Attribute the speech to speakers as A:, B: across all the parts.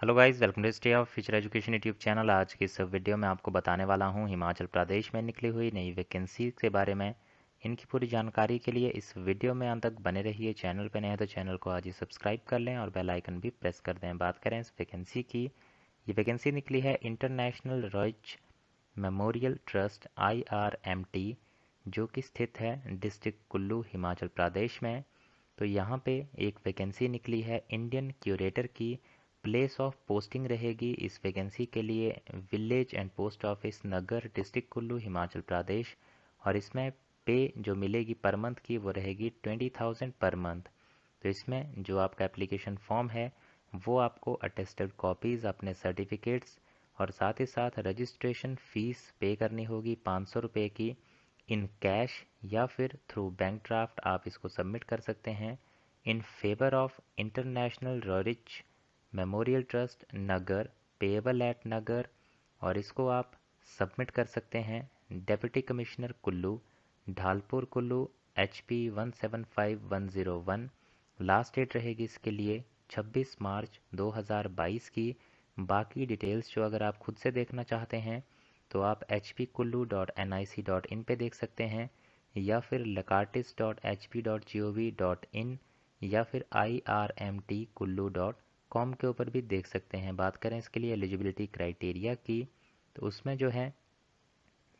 A: Hello guys welcome to stay of future education YouTube channel आज की इस video में आपको बताने वाला हूँ, हिमाचल प्रदेश में निकली हुई नई वैकेंसी के बारे में। इनकी पूरी जानकारी के लिए इस वीडियो में अंत तक बने रहिए। चैनल पर नए तो चैनल को आज ही सब्सक्राइब कर लें और बेल आइकन भी प्रेस कर दें। बात करें इस वैकेंसी की। ये वैकेंसी निकली है international Roerich memorial trust IRMT जो कि स्थित है डिस्ट्रिक्ट कुल्लू हिमाचल प्रदेश में। तो यहाँ पे एक वैकेंसी निकली है इंडियन क्यूरेटर की। प्लेस ऑफ़ पोस्टिंग रहेगी इस वैकेंसी के लिए village and post office Naggar district Kullu, Himachal Pradesh और इसमें पे जो मिलेगी पर मंथ की वो रहेगी ट्वेंटी थाउज़ेंड पर मंथ तो इसमें जो आपका एप्लीकेशन फॉर्म है, वो आपको अटेस्टेड कॉपीज़ अपने सर्टिफिकेट्स और साथ ही साथ रजिस्ट्रेशन फ़ीस पे करनी होगी पाँच सौ रुपये की इन कैश या फिर थ्रू बैंक ड्राफ्ट आप इसको सबमिट कर सकते हैं. In favour of international Roerich memorial trust Naggar payable at Naggar, और इसको आप सबमिट कर सकते हैं deputy commissioner Kullu, Dhalpur Kullu H P one seven five one zero one last date रहेगी इसके लिए 26 मार्च 2022 की। बाकी डिटेल्स जो अगर आप खुद से देखना चाहते हैं तो आप H P Kullu dot N I C dot in पर देख सकते हैं, या फिर लकार्टिस dot H P dot G O V dot in या फिर I R M T Kullu dot com के ऊपर भी देख सकते हैं। बात करें इसके लिए एलिजिबिलिटी क्राइटेरिया की तो उसमें जो है,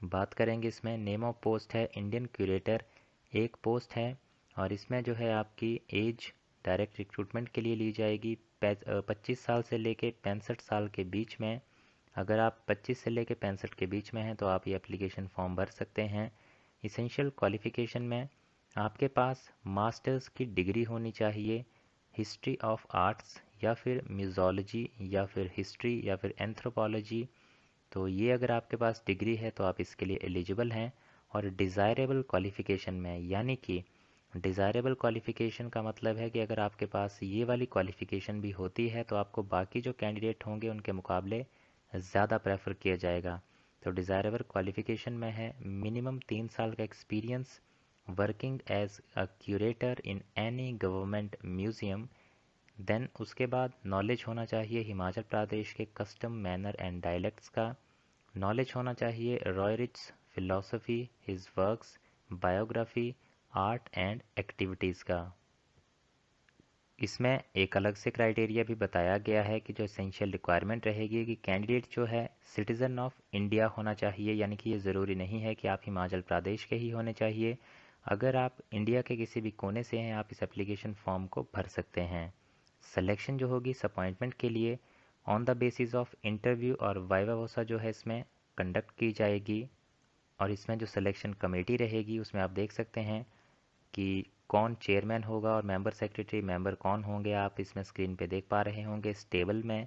A: बात करेंगे इसमें नेम ऑफ़ पोस्ट है इंडियन क्यूरेटर एक पोस्ट है, और इसमें जो है आपकी एज डायरेक्ट रिक्रूटमेंट के लिए ली जाएगी पच्चीस साल से लेके पैंसठ साल के बीच में। अगर आप 25 से लेके पैंसठ के बीच में हैं तो आप ये एप्लीकेशन फॉर्म भर सकते हैं। इसेंशियल क्वालिफ़िकेशन में आपके पास मास्टर्स की डिग्री होनी चाहिए हिस्ट्री ऑफ़ आर्ट्स या फिर म्यूज़ोलॉजी या फिर हिस्ट्री या फिर एंथ्रोपोलॉजी तो ये अगर आपके पास डिग्री है तो आप इसके लिए एलिजिबल हैं। और डिज़ायरेबल क्वालिफ़िकेशन में, यानी कि डिज़ायरेबल क्वालिफ़िकेशन का मतलब है कि अगर आपके पास ये वाली क्वालिफ़िकेशन भी होती है तो आपको बाकी जो कैंडिडेट होंगे, उनके मुकाबले ज़्यादा प्रेफर किया जाएगा। तो डिज़ायरेबल क्वालिफ़िकेशन में है मिनिमम तीन साल का experience working as a curator in any government museum then उसके बाद नॉलेज होना चाहिए हिमाचल प्रदेश के कस्टम मैनर एंड डायलैक्ट्स का। नॉलेज होना चाहिए Roerich's philosophy his works biography art and activities का। इसमें एक अलग से क्राइटेरिया भी बताया गया है कि जो एसेंशियल रिक्वायरमेंट रहेगी कि कैंडिडेट जो है सिटीज़न ऑफ़ इंडिया होना चाहिए, यानी कि ये ज़रूरी नहीं है कि आप हिमाचल प्रदेश के ही होने चाहिए। अगर आप इंडिया के किसी भी कोने से हैं, आप इस एप्लीकेशन फॉर्म को भर सकते हैं। सिलेक्शन जो होगी इस अपॉइंटमेंट के लिए on the basis of interview और वाइवा जो है इसमें कंडक्ट की जाएगी और इसमें जो सिलेक्शन कमेटी रहेगी, उसमें आप देख सकते हैं कि कौन चेयरमैन होगा और मेंबर सेक्रेटरी मेंबर कौन होंगे आप इसमें स्क्रीन पे देख पा रहे होंगे इस टेबल में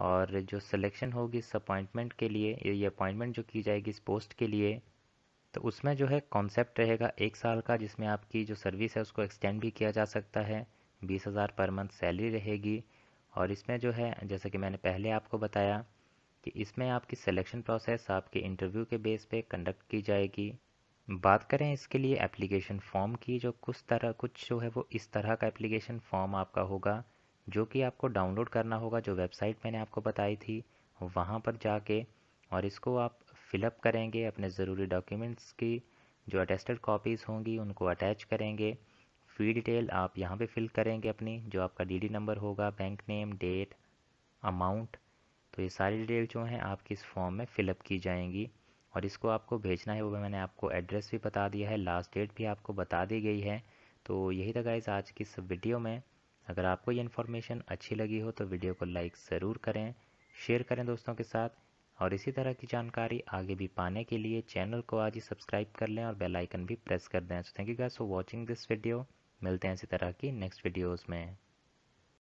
A: और जो सिलेक्शन होगी इस अपॉइंटमेंट के लिए, ये अपॉइंटमेंट जो की जाएगी इस पोस्ट के लिए तो उसमें जो है कॉन्सेप्ट रहेगा एक साल का जिसमें आपकी जो सर्विस है उसको एक्सटेंड भी किया जा सकता है। बीस हज़ार पर मंथ सैलरी रहेगी। और इसमें जो है, जैसे कि मैंने पहले आपको बताया कि इसमें आपकी सिलेक्शन प्रोसेस आपके इंटरव्यू के बेस पे कंडक्ट की जाएगी। बात करें इसके लिए एप्लीकेशन फॉर्म की, जो कुछ तरह, कुछ जो है वो इस तरह का एप्लीकेशन फॉर्म आपका होगा, जो कि आपको डाउनलोड करना होगा, जो वेबसाइट मैंने आपको बताई थी, वहाँ पर जाके। और इसको आप फिलअप करेंगे अपने ज़रूरी डॉक्यूमेंट्स की, जो अटेस्टेड कॉपीज़ होंगी उनको अटैच करेंगे। फ़ी डिटेल आप यहाँ पे फिल करेंगे अपनी, जो आपका डीडी नंबर होगा बैंक नेम डेट अमाउंट तो ये सारी डिटेल जो हैं आपकी इस फॉर्म में फ़िलअप की जाएँगी। और इसको आपको भेजना है, वो मैंने आपको एड्रेस भी बता दिया है लास्ट डेट भी आपको बता दी गई है। तो यही था गाइज़ आज की इस वीडियो में। अगर आपको ये इन्फॉर्मेशन अच्छी लगी हो तो वीडियो को लाइक ज़रूर करें शेयर करें दोस्तों के साथ। और इसी तरह की जानकारी आगे भी पाने के लिए चैनल को आज ही सब्सक्राइब कर लें और बेल आइकन भी प्रेस कर दें। So thank you guys for watching this video मिलते हैं इसी तरह की नेक्स्ट वीडियोज़ में।